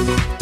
you